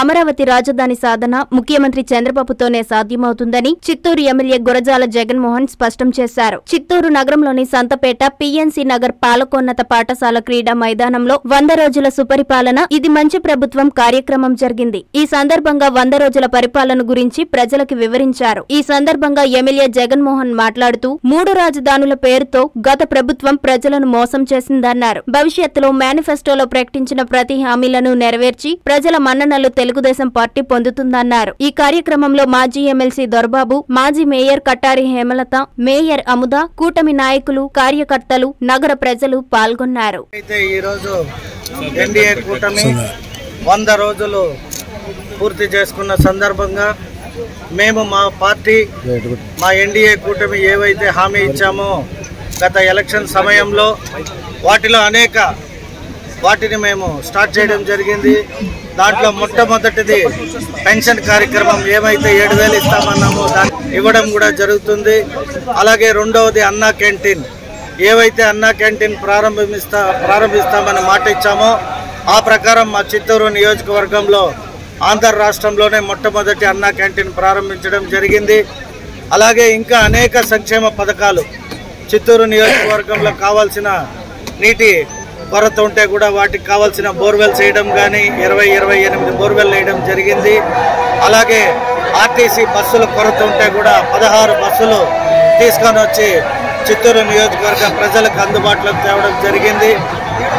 అమరావతి రాజధాని సాధన ముఖ్యమంత్రి చంద్రబాబుతోనే సాధ్యమవుతుందని చిత్తూరు ఎమ్మెల్యే గురజాల జగన్మోహన్ స్పష్టం చేశారు. చిత్తూరు నగరంలోని సంతపేట పిఎన్సీ నగర్ పాలకోన్నత పాఠశాల క్రీడా మైదానంలో వంద రోజుల సుపరిపాలన ఇది మంచి ప్రభుత్వం కార్యక్రమం జరిగింది. ఈ సందర్భంగా వంద రోజుల పరిపాలన గురించి ప్రజలకు వివరించారు. ఈ సందర్భంగా ఎమ్మెల్యే జగన్మోహన్ మాట్లాడుతూ మూడు రాజధానుల పేరుతో గత ప్రభుత్వం ప్రజలను మోసం చేసిందన్నారు. భవిష్యత్తులో మేనిఫెస్టోలో ప్రకటించిన ప్రతి హామీలను నెరవేర్చి ప్రజల మన్ననలు తెలుగుదేశం పార్టీ పొందుతుందన్నారు. ఈ కార్యక్రమంలో మాజీ ఎమ్మెల్సీ దొరబాబు మాజీ మేయర్ కట్టారి హేమలత మేయర్ అముద కూటమి నాయకులు కార్యకర్తలు నగర ప్రజలు పాల్గొన్నారు. ఎన్డీఏ కూటమి వంద రోజులు పూర్తి చేసుకున్న సందర్భంగా మేము మా పార్టీ మా ఎన్డీఏ కూటమి ఏవైతే హామీ ఇచ్చామో గత ఎలక్షన్ సమయంలో వాటిలో అనేక వాటిని మేము స్టార్ట్ చేయడం జరిగింది. దాంట్లో మొట్టమొదటిది పెన్షన్ కార్యక్రమం. ఏమైతే ఏడు వేలు ఇస్తామన్నామో దాన్ని ఇవ్వడం కూడా జరుగుతుంది. అలాగే రెండవది అన్నా క్యాంటీన్. ఏవైతే అన్నా క్యాంటీన్ ప్రారంభిస్తా ప్రారంభిస్తామని మాట ఇచ్చామో ఆ ప్రకారం మా చిత్తూరు నియోజకవర్గంలో ఆంధ్ర రాష్ట్రంలోనే మొట్టమొదటి అన్నా క్యాంటీన్ ప్రారంభించడం జరిగింది. అలాగే ఇంకా అనేక సంక్షేమ పథకాలు చిత్తూరు నియోజకవర్గంలో కావాల్సిన నీటి కొరత ఉంటే కూడా వాటికి కావాల్సిన బోర్వెల్స్ వేయడం కానీ ఇరవై ఇరవై ఎనిమిది బోర్వెల్ వేయడం జరిగింది. అలాగే ఆర్టీసీ బస్సుల కొరత ఉంటే కూడా పదహారు బస్సులు తీసుకొని వచ్చి చిత్తూరు నియోజకవర్గ ప్రజలకు అందుబాటులోకి తేవడం జరిగింది.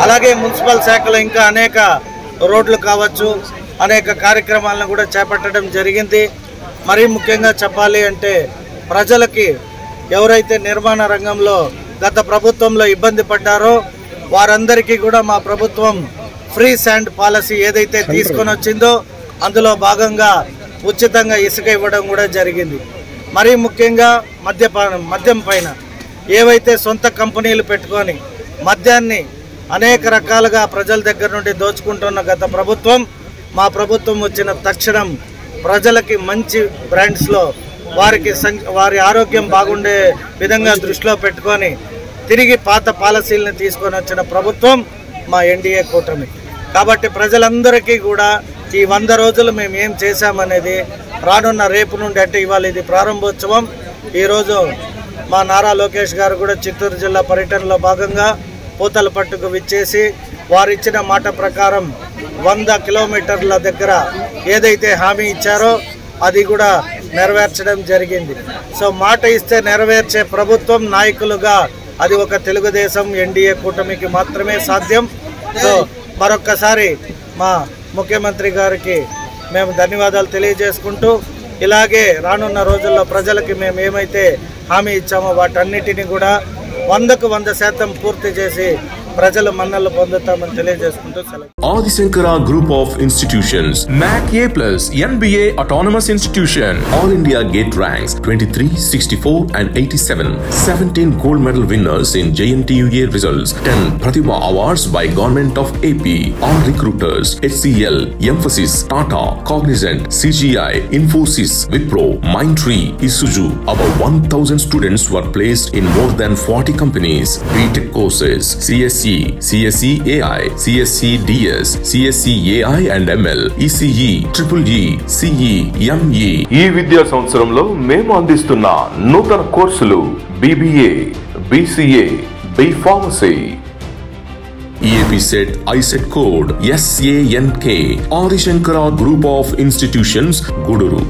అలాగే మున్సిపల్ శాఖలో ఇంకా అనేక రోడ్లు కావచ్చు అనేక కార్యక్రమాలను కూడా చేపట్టడం జరిగింది. మరీ ముఖ్యంగా చెప్పాలి అంటే ప్రజలకి ఎవరైతే నిర్మాణ రంగంలో గత ప్రభుత్వంలో ఇబ్బంది పడ్డారో వారందరికీ కూడా మా ప్రభుత్వం ఫ్రీ శాండ్ పాలసీ ఏదైతే తీసుకొని వచ్చిందో అందులో భాగంగా ఉచితంగా ఇసుక ఇవ్వడం కూడా జరిగింది. మరీ ముఖ్యంగా మద్యపానం మద్యం పైన ఏవైతే సొంత కంపెనీలు పెట్టుకొని మద్యాన్ని అనేక రకాలుగా ప్రజల దగ్గర నుండి దోచుకుంటున్న గత ప్రభుత్వం మా ప్రభుత్వం వచ్చిన తక్షణం ప్రజలకి మంచి బ్రాండ్స్లో వారికి సం- వారి ఆరోగ్యం బాగుండే విధంగా దృష్టిలో పెట్టుకొని తిరిగి పాత పాలసీలను తీసుకొని వచ్చిన ప్రభుత్వం మా ఎన్డీఏ కూటమి. కాబట్టి ప్రజలందరికీ కూడా ఈ వంద రోజులు మేము ఏం చేశామనేది రానున్న రేపు నుండి అంటే ఇవాళ ఇది ప్రారంభోత్సవం. ఈరోజు మా నారా లోకేష్ గారు కూడా చిత్తూరు జిల్లా పర్యటనలో భాగంగా పూతల పట్టుకు విచ్చేసి వారిచ్చిన మాట ప్రకారం వంద కిలోమీటర్ల దగ్గర ఏదైతే హామీ ఇచ్చారో అది కూడా నెరవేర్చడం జరిగింది. సో మాట ఇస్తే నెరవేర్చే ప్రభుత్వం నాయకులుగా అది ఒక తెలుగుదేశం ఎన్డీఏ కూటమికి మాత్రమే సాధ్యం. సో మరొక్కసారి మా ముఖ్యమంత్రి గారికి మేము ధన్యవాదాలు తెలియజేసుకుంటూ ఇలాగే రానున్న రోజుల్లో ప్రజలకి మేము ఏమైతే హామీ ఇచ్చామో వాటన్నిటిని కూడా వందకు వంద శాతం పూర్తి చేసి ప్రజలు మన్నలు పొందుతామని తెలియజేసుకుంటూ సెలవు Adisankara Group of Institutions, MAC A Plus, NBA Autonomous Institution, All India Gate Ranks 23, 64, and 87. 17 gold medal winners in JNTUA results. 10 Pratibha Awards by Government of AP. All recruiters, HCL, Emphasis, Tata, Cognizant, CGI, Infosys, Wipro, Mindtree, Isuzu. About 1000 students were placed in more than 40 companies. BTech courses, CSE, CSE AI, CSE DS, CSE AI and ML, ECE, Triple E, CE, ME. ఈ విద్యా సంవత్సరంలో మేము అందిస్తున్న నూతన కోర్సులు BBA BCA B pharmacy code SANK Adi Shankara Group of Institutions Guduru